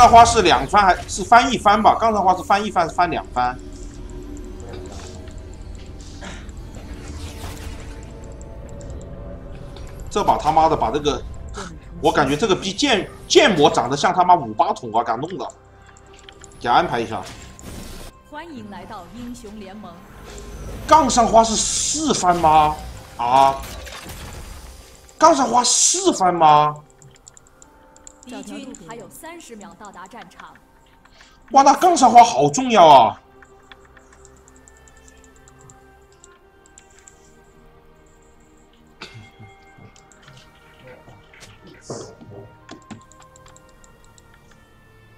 才花是两番还是翻一番吧？刚才花是翻一番，翻两番。这把他妈的把这个，我感觉这个逼建建模长得像他妈五八桶啊，敢弄的，给安排一下。欢迎来到英雄联盟。杠上花是四番吗？啊？杠上花四番吗？敌军还有三十秒到达战场。哇，那杠上花好重要啊！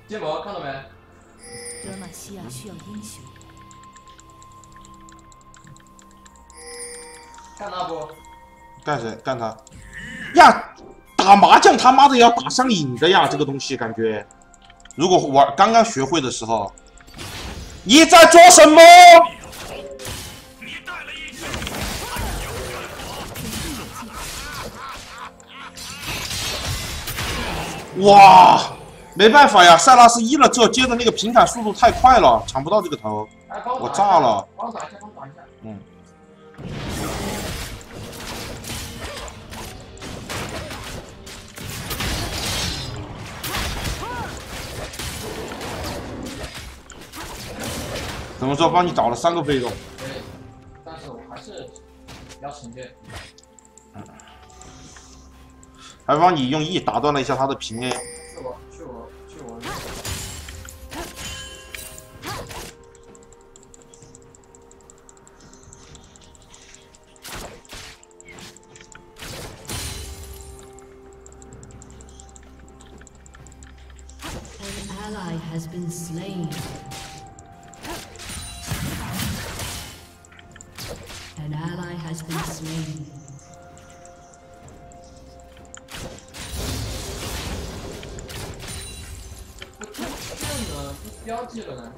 建模看到没？德玛西亚需要英雄。干他不？干谁？干他？呀，打麻将他妈的要打上瘾的呀！这个东西感觉，如果玩刚刚学会的时候，你在做什么？哇！没办法呀，塞拉斯一了之后，接的那个平砍速度太快了，抢不到这个头，我炸了。怎么说？帮你找了三个被动。对，但是我还是要惩戒。还帮你用 E 打断了一下他的平 A。标记了呢。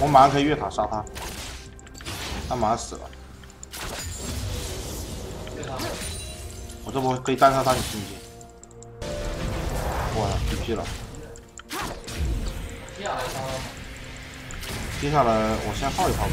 我马上可以越塔杀他，他马上死了。这波可以单杀他，你信不信？哇，GP 了。接下来我先耗一耗。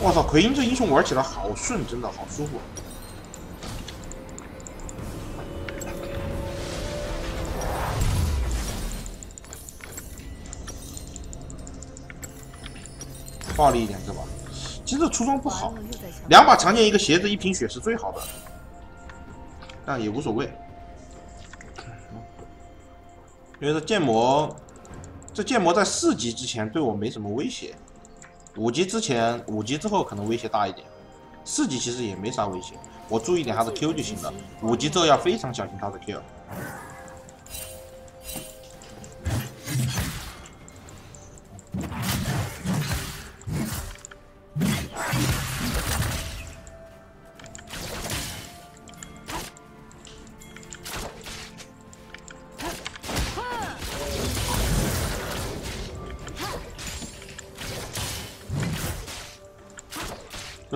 我操，奎因这英雄玩起来好顺，真的好舒服。暴力一点，是吧？其实出装不好，两把长剑，一个鞋子，一瓶血是最好的，但也无所谓。因为这剑魔，这剑魔在四级之前对我没什么威胁。五级之前，五级之后可能威胁大一点，四级其实也没啥威胁，我注意点他的 Q 就行了。五级之后要非常小心他的 Q。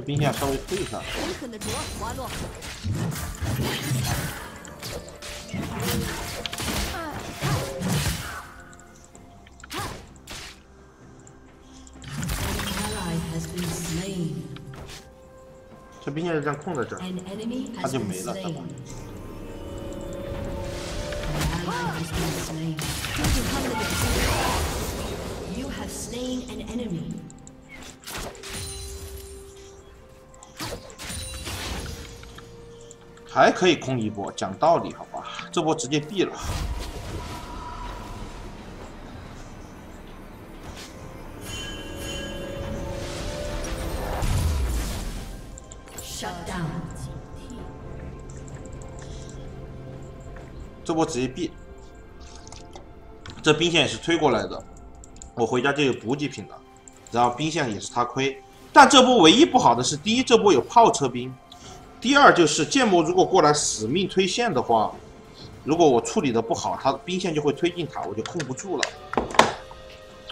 兵线稍微退一下。狠狠的啄，滑落。Ally has been slain. 这兵线就这样控在这儿， An enemy 他 has 就 been 没了， slain. 还可以空一波，讲道理好吧？这波直接毙了。这波直接毙。这兵线也是推过来的，我回家就有补给品了，然后兵线也是他亏。但这波唯一不好的是，第一这波有炮车兵，第二就是剑魔如果过来死命推线的话，如果我处理的不好，他兵线就会推进塔，我就控不住了。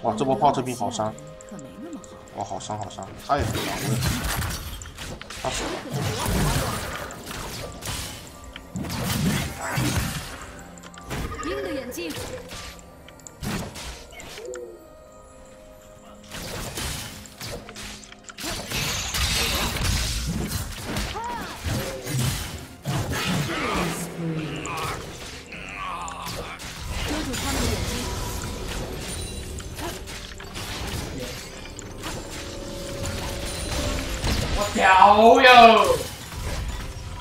哇，这波炮车兵好伤。哇，好伤好伤，太伤了。他死了。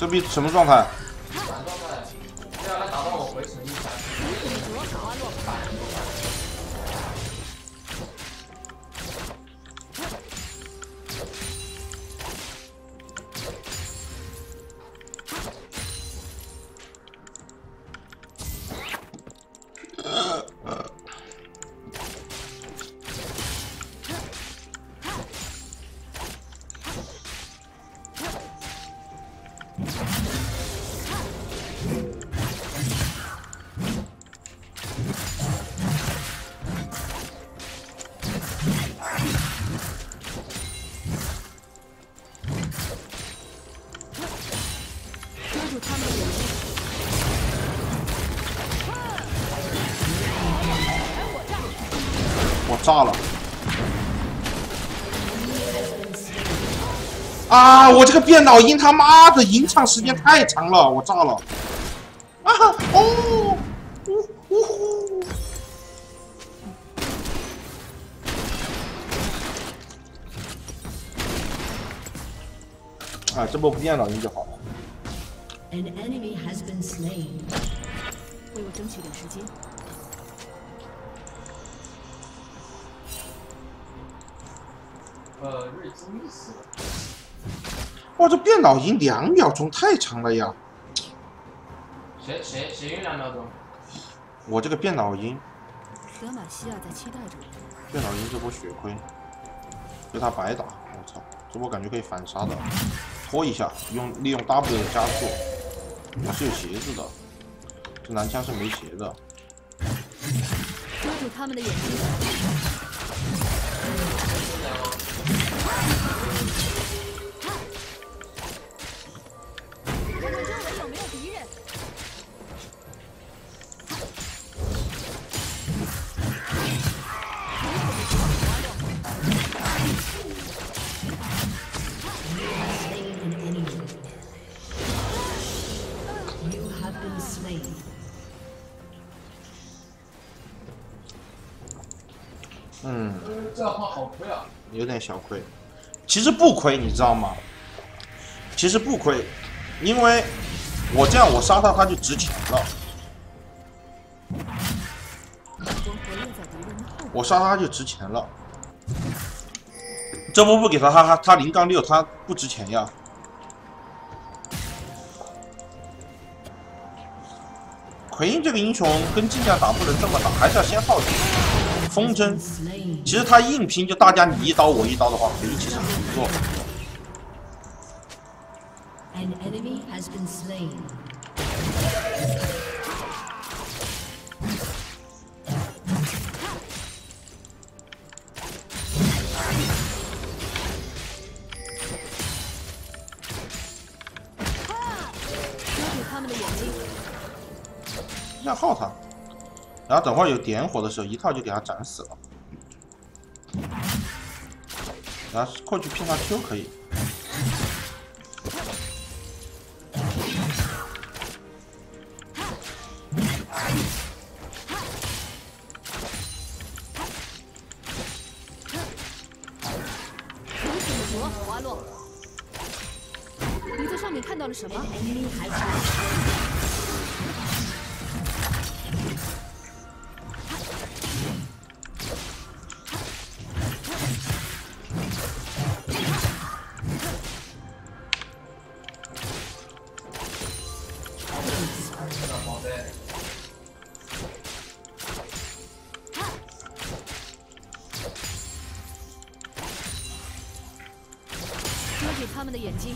逼什么状态？炸了！啊！我这个变脑鹰他妈的隐藏时间太长了，我炸了！啊哦！呜呜呼！啊，这波不变脑鹰就好了。An enemy has been slain. 为我争取点时间。呃，瑞兹密斯，哇，这变老鹰两秒钟太长了呀！谁谁谁用两秒钟？我这个变老鹰，德玛西亚在期待着我。变老鹰这波血亏，被他白打，我操！这波感觉可以反杀的，拖一下，用利用 W 的加速，我是有鞋子的，这男枪是没鞋的。抓住他们的眼睛，嗯，这样话好亏啊！有点小亏，其实不亏，你知道吗？其实不亏，因为我这样我杀他他就值钱了，我杀他就值钱了。这波不给他，他他他零杠六，他不值钱呀。奎因这个英雄跟镜匠打不能这么打，还是要先耗血。风筝，其实他硬拼，就大家你一刀我一刀的话，奎因其实很不错。An enemy has been slain. 他们的眼睛，要耗他，然后等会有点火的时候，一套就给他斩死了。然后过去骗他 Q 可以，眼睛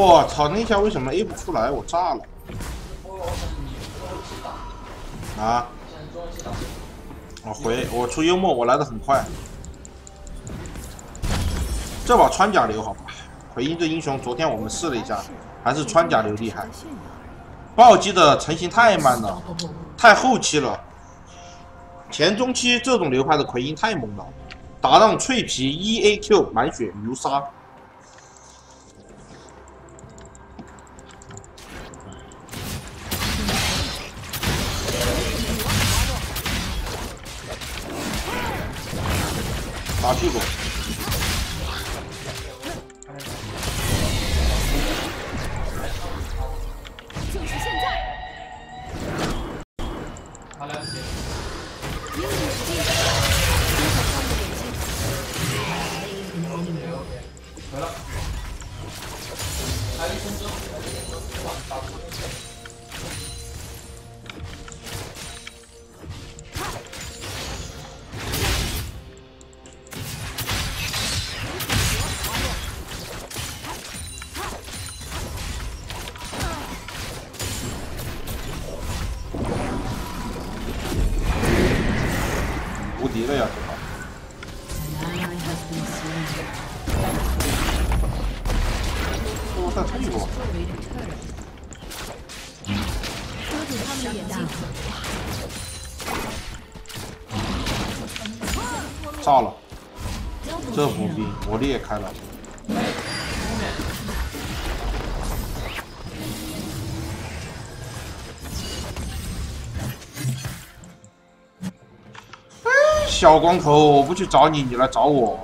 我操，那一下为什么 A 不出来？我炸了，啊！我回我出幽默，我来的很快。这把穿甲流好吧？奎因这英雄，昨天我们试了一下，还是穿甲流厉害。暴击的成型太慢了，太后期了。前中期这种流派的奎因太猛了，打让脆皮 E A Q 满血流杀。这伏兵我裂开了。小光头，我不去找你，你来找我，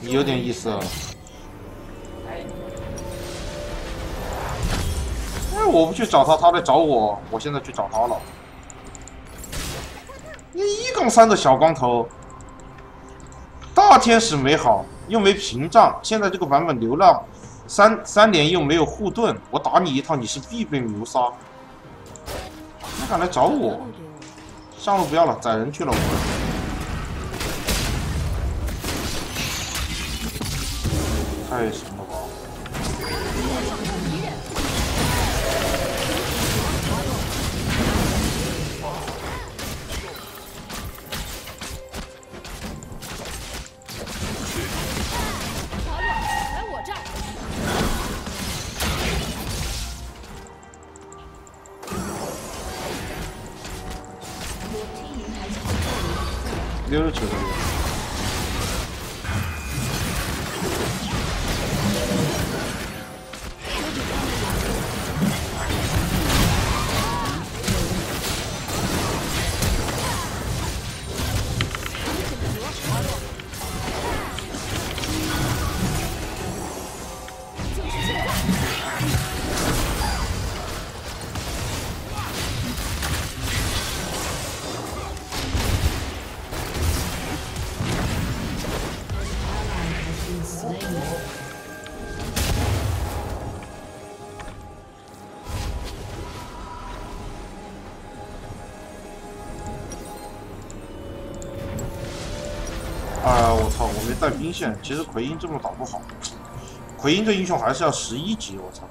你有点意思。哎，我不去找他，他来找我，我现在去找他了。你一杠三的小光头，大天使没好，又没屏障，现在这个版本流浪，三三连又没有护盾，我打你一套你是必被秒杀。你敢来找我？上路不要了，宰人去了我。太什么其实奎因这么打不好。奎因这英雄还是要十一级，我操，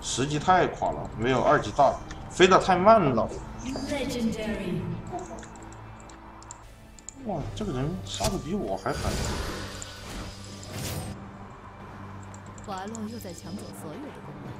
十级太垮了，没有二级大，飞得太慢了。Legendary. 哇，这个人杀的比我还狠。华洛又在抢走所有的功能。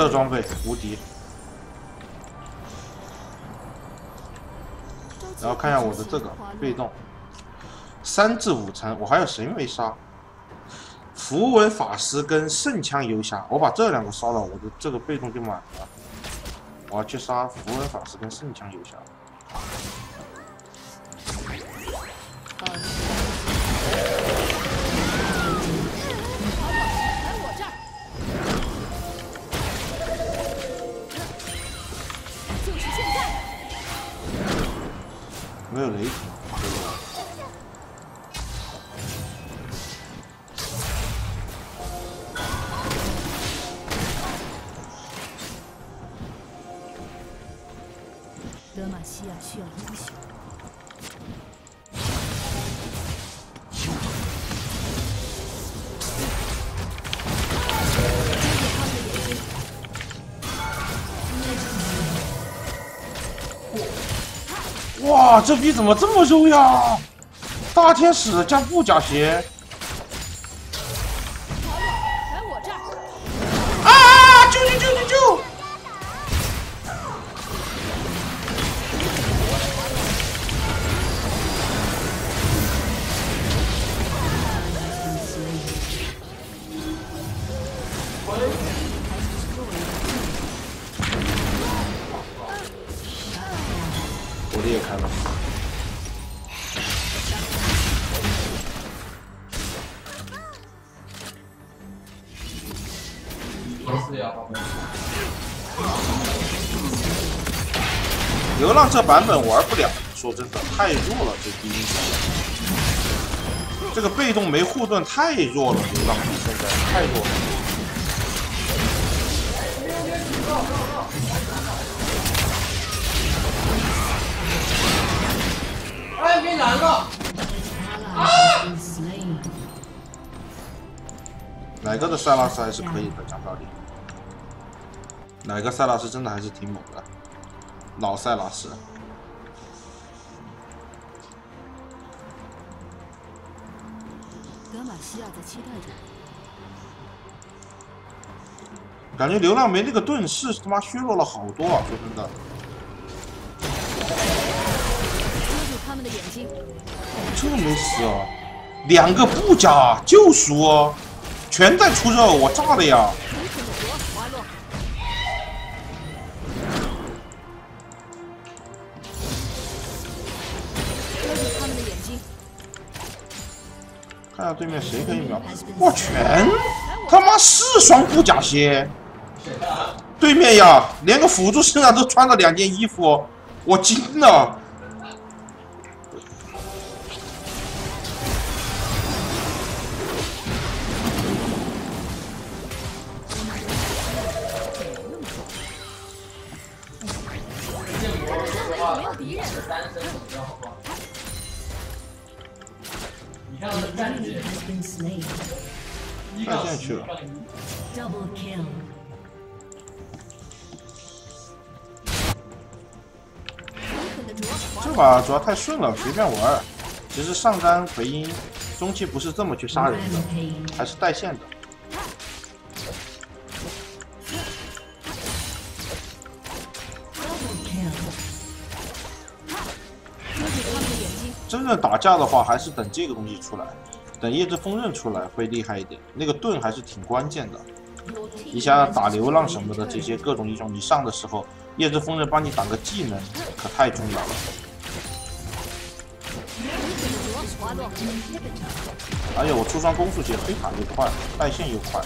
这装备无敌。然后看一下我的这个被动，三至五层，我还有谁没杀？符文法师跟圣枪游侠，我把这两个杀了，我的这个被动就满了。我要去杀符文法师跟圣枪游侠。没有雷霆，这逼怎么这么肉呀？大天使加布甲鞋流浪这版本玩不了，说真的太弱了，这第一这个被动没护盾太弱了，流浪现在太弱了。哎，没蓝了 slain. 哪个的塞拉斯还是可以的，讲道理。哪个塞拉斯真的还是挺猛的，老塞拉斯。德玛西亚在期待着。感觉流浪没那个盾是他妈削弱了好多啊！说真的，遮住他们的眼睛，这没死啊，两个布甲救赎哦，全在出肉，我炸了呀！看下对面谁可以秒，我，全他妈四双布甲鞋，对面呀，连个辅助身上都穿着两件衣服，我惊了。这。把主要太顺了，随便玩。其实上单回音，中期不是这么去杀人的，还是带线的。真正打架的话，还是等这个东西出来，等夜之锋刃出来会厉害一点。那个盾还是挺关键的。你想打流浪什么的这些各种英雄，你上的时候，夜之锋刃帮你挡个技能，可太重要了。而且我出双攻速鞋，飞塔又快，带线又快，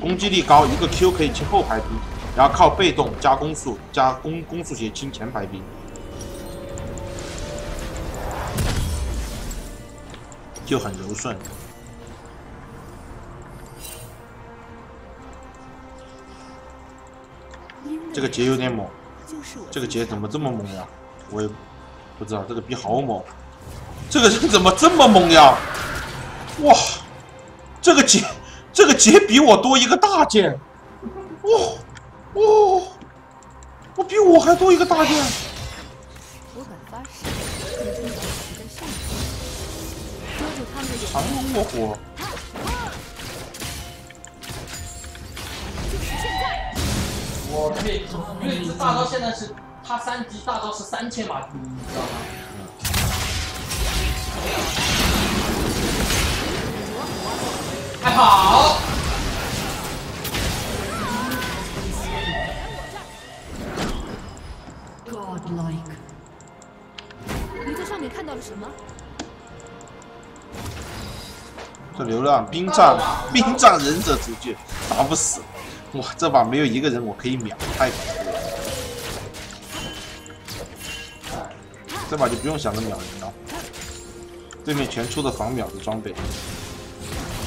攻击力高，一个 Q 可以清后排兵，然后靠被动加攻速加攻攻速鞋清前排兵，就很柔顺。这个杰有点猛，这个杰怎么这么猛呀？我也不知道，这个逼好猛，这个人怎么这么猛呀？哇，这个劫，这个劫比我多一个大剑，哇，哇，我比我还多一个大剑，我敢发誓，你正保持在上风，遮住他们的眼藏龙卧虎。就是现在！我可以，睿智大招现在是他三级大招是三千马力，你知道吗？快跑！Godlike. 你在上面看到了什么？这流浪兵战兵战忍者直接打不死，哇！这把没有一个人我可以秒，太恐怖了。这把就不用想着秒人，对面全出的防秒的装备，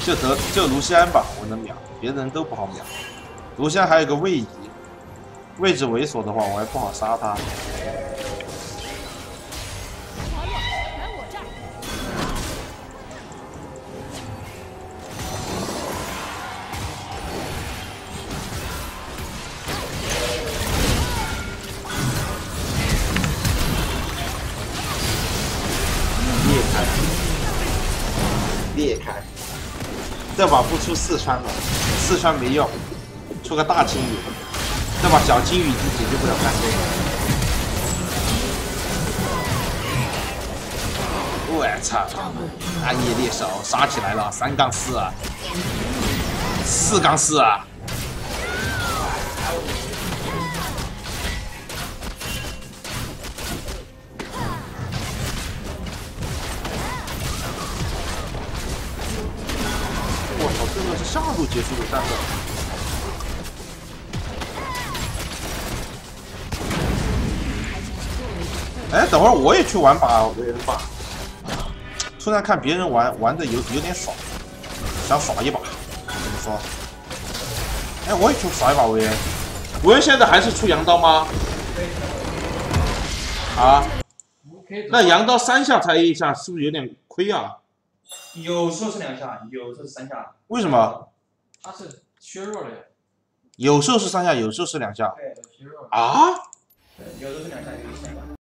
就得就卢锡安吧，我能秒，别人都不好秒。卢锡安还有个位移，位置猥琐的话，我还不好杀他。这把不出四川了，四川没用，出个大金鱼。这把小金鱼已经解决不了干这个。我操！暗夜猎手杀起来了，三杠四，啊，四杠四啊！操，真的是下路结束的战斗。哎，等会儿我也去玩把维恩吧。突然看别人玩玩的有有点爽，想耍一把，怎么说？哎，我也去耍一把维恩。维恩现在还是出羊刀吗？啊，那羊刀三下才一下，是不是有点亏啊？有时候是两下，有时候是三下。为什么？他是削弱了呀，有时候是三下，有时候是两下对，削弱了。啊？对，有时候是两下，有时候是三下。